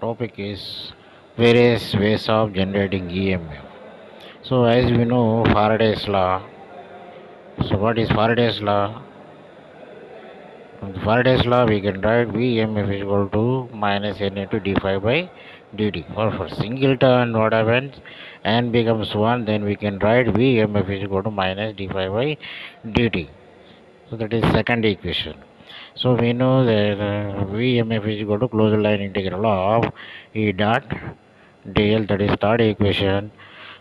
topic is various ways of generating EMF. So, as we know, Faraday's law. So, what is Faraday's law? From the Faraday's law, we can write VMF is equal to minus N into d phi by dt. Or for singleton, what happens? N becomes 1, then we can write VMF is equal to minus d phi by dt. So, that is second equation. So we know that uh, VMF is equal to closed line integral of E dot dl that is third equation.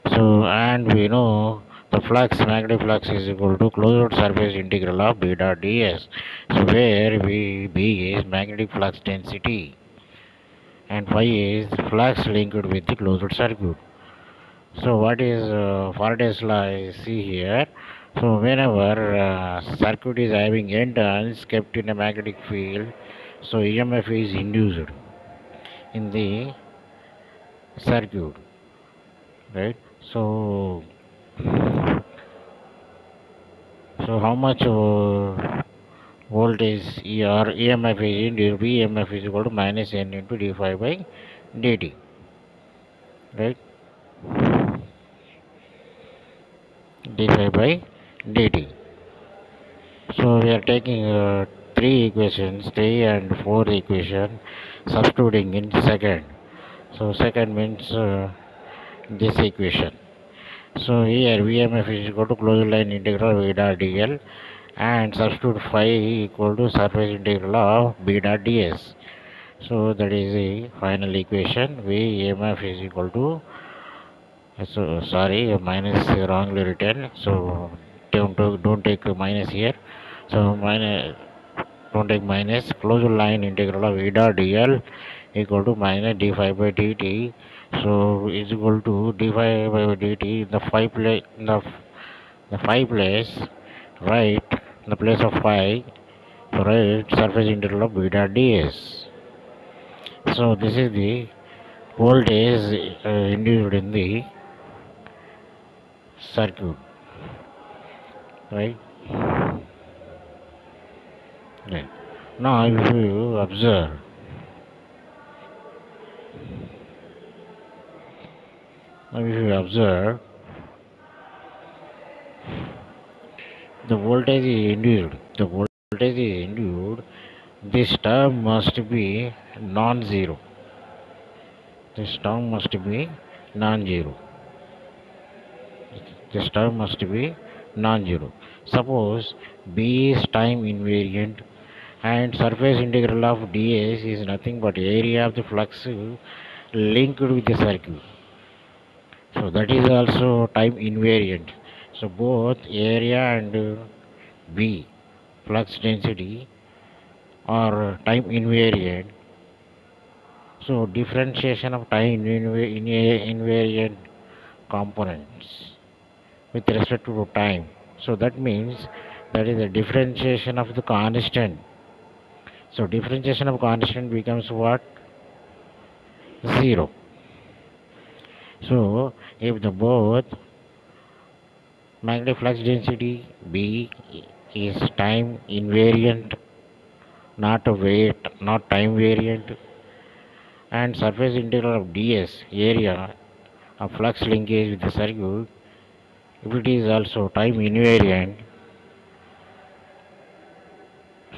So and we know the flux magnetic flux is equal to closed surface integral of B dot ds. So where V B is magnetic flux density and phi is flux linked with the closed circuit. So what is uh, Faraday's law? See here. So whenever uh, circuit is having n turns kept in a magnetic field, so EMF is induced in the circuit, right? So so how much uh, voltage or EMF is induced? EMF is equal to minus n into d phi by dt, right? d phi by dt. So we are taking uh, three equations, three and four equation, substituting in second. So second means uh, this equation. So here VMF is equal to closed line integral V dot dl and substitute phi equal to surface integral of B dot ds. So that is the final equation. VMF is equal to so sorry minus wrongly written. So don't don't take minus here. So minus don't take minus. Closed line integral of E dot dl equal to minus d phi by dt. So is equal to d phi by dt the phi place the the phi place right the place of phi right surface integral of b dot ds. So this is the voltage uh, induced in the circuit right right now if you observe Now if you observe, the voltage is induced. The voltage is induced. This term must be non-zero. This term must be non-zero. This term must be non-zero. Suppose B is time invariant and surface integral of ds is nothing but area of the flux linked with the circuit so that is also time invariant. So both area and b flux density are time invariant. So differentiation of time inv- invariant components with respect to time. So that means that is a differentiation of the constant. So differentiation of constant becomes what? Zero. So if the both magnetic flux density B is time invariant, not a weight, not time variant, and surface integral of ds area of flux linkage with the circuit, if it is also time invariant,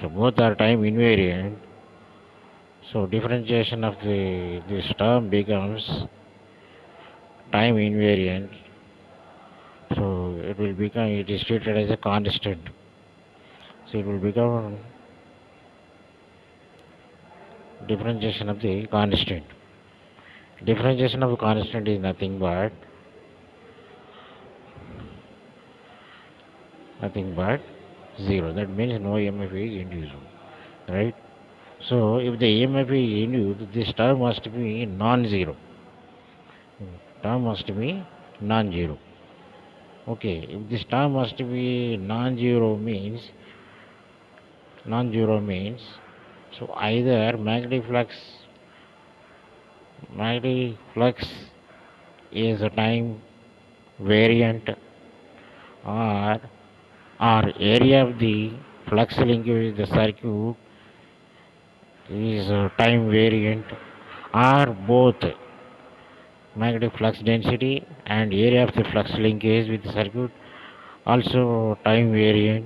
so both are time invariant. So differentiation of the this term becomes time invariant. So it will become it is treated as a constant. So it will become differentiation of the constant. Differentiation of the constant is nothing but nothing but zero. That means no emf is induced right? So if the emf is induced this term must be non-zero. Term must be non-zero. Okay if this term must be non-zero means non-zero means so either magnetic flux magnetic flux is a time variant or or area of the flux linkage with the circuit is time variant. Are both magnetic flux density and area of the flux linkage with the circuit also time variant.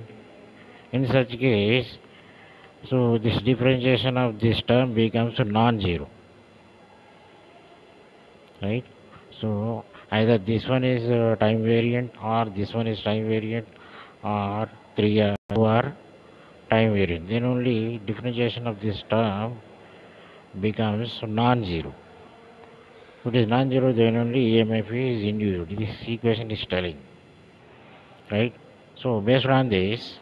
In such case so this differentiation of this term becomes non-zero. Right? So either this one is uh, time variant or this one is time variant or three are, two are time variant then only differentiation of this term becomes non-zero. If it is non-zero then only emf is induced. This equation is telling right? So based on this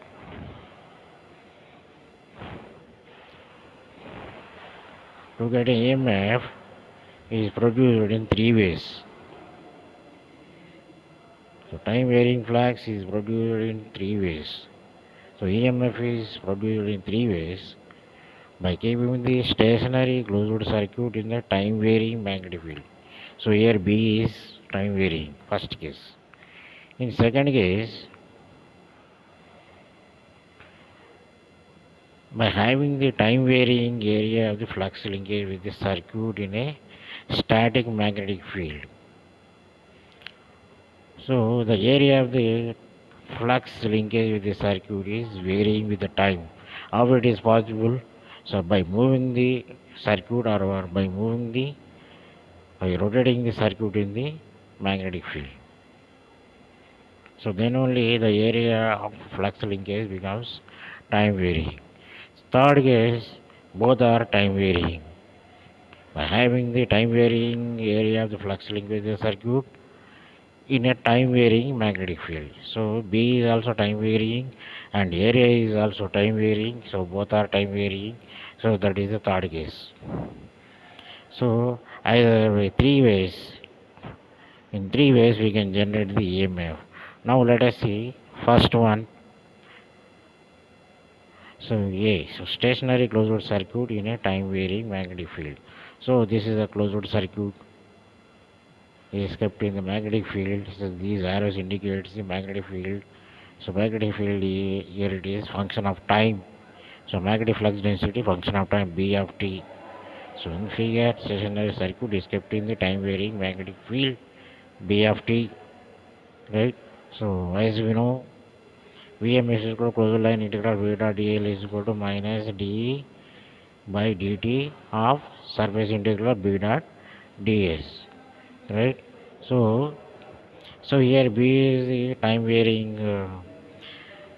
to get an emf is produced in three ways so time varying flux is produced in three ways. So emf is produced in three ways. By keeping the stationary closed circuit in the time varying magnetic field. So here b is time varying first case. In second case by having the time varying area of the flux linkage with the circuit in a static magnetic field. So the area of the flux linkage with the circuit is varying with the time. How it is possible? So by moving the circuit or, by moving the by rotating the circuit in the magnetic field. So then only the area of flux linkage becomes time varying. Third case, both are time varying. By having the time varying area of the flux linkage with the circuit in a time varying magnetic field. So B is also time varying and area is also time varying. So both are time varying. So that is the third case. So either way, three ways. In three ways we can generate the EMF. Now let us see first one so A, so stationary closed circuit in a time varying magnetic field. So this is a closed circuit is kept in the magnetic field. So these arrows indicates the magnetic field. So magnetic field here it is function of time. So magnetic flux density function of time B of t. So in figure stationary circuit is kept in the time varying magnetic field B of t. Right. So as we know Vm is equal to closed line integral V dot dl is equal to minus d by dt of surface integral B dot ds. Right. So, so here B is the time varying uh,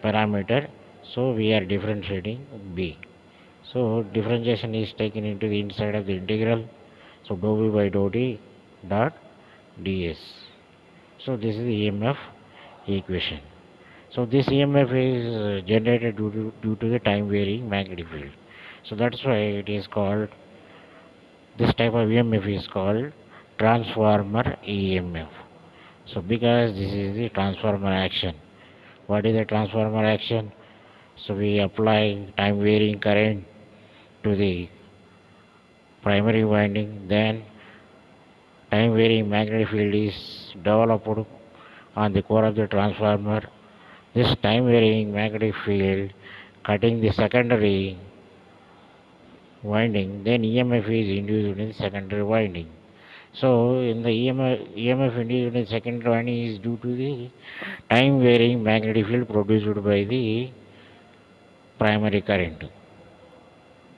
parameter. So we are differentiating B. So differentiation is taken into the inside of the integral. So dou V by dou d dot ds. So this is the EMF equation. So this EMF is generated due to, due to the time varying magnetic field. So that's why it is called, this type of EMF is called transformer EMF. So because this is the transformer action. What is the transformer action? So we apply time varying current to the primary winding then time varying magnetic field is developed on the core of the transformer this time varying magnetic field cutting the secondary winding, then EMF is induced in the secondary winding. So, in the EMF, EMF induced in the second winding is due to the time varying magnetic field produced by the primary current.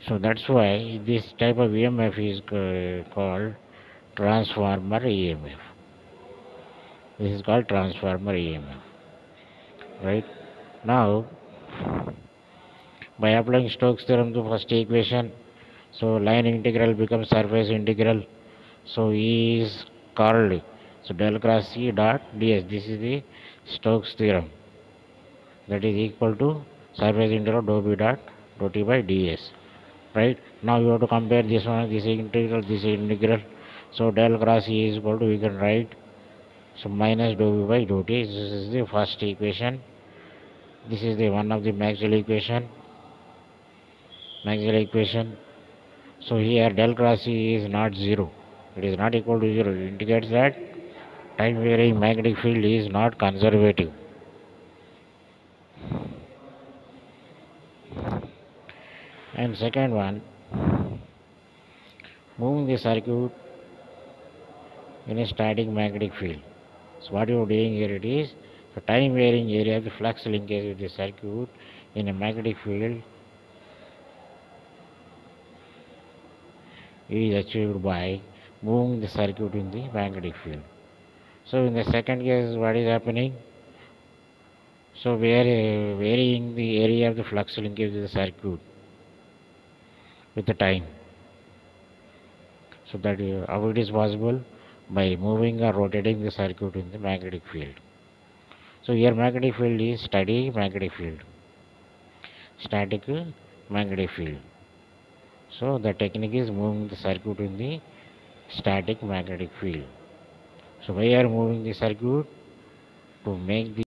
So, that's why this type of EMF is called transformer EMF. This is called transformer EMF right now by applying Stokes theorem to first equation so line integral becomes surface integral so E is called so del cross C dot ds this is the Stokes theorem. That is equal to surface integral dou b dot dou t by ds right? Now you have to compare this one this integral this integral. So del cross E is equal to we can write so minus dou v by dou t. This is the first equation. This is the one of the Maxwell equation. Maxwell equation. So here del cross E is not zero it is not equal to zero it indicates that time varying magnetic field is not conservative and second one moving moving the circuit in a static magnetic field. So what you are doing here it is the time varying area the flux linkage with the circuit in a magnetic field is achieved by moving the circuit in the magnetic field. So in the second case what is happening? So we are uh, varying the area of the flux linkage with the circuit with the time. So that uh, how it is possible? By moving or rotating the circuit in the magnetic field. So here magnetic field is steady magnetic field. Static magnetic field. So the technique is moving the circuit in the static magnetic field. So we are moving the circuit to make the